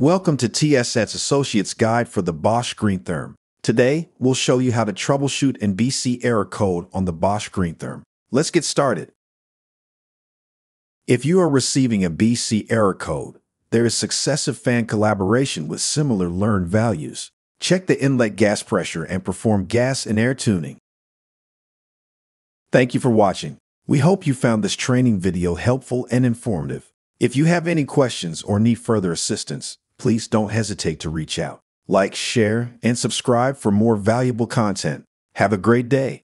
Welcome to TSS Associates Guide for the Bosch Greentherm. Today, we'll show you how to troubleshoot an BC error code on the Bosch Greentherm. Let's get started. If you are receiving a BC error code, there is successive fan calibration with similar learned values. Check the inlet gas pressure and perform gas and air tuning. Thank you for watching. We hope you found this training video helpful and informative. If you have any questions or need further assistance, please don't hesitate to reach out. Like, share, and subscribe for more valuable content. Have a great day.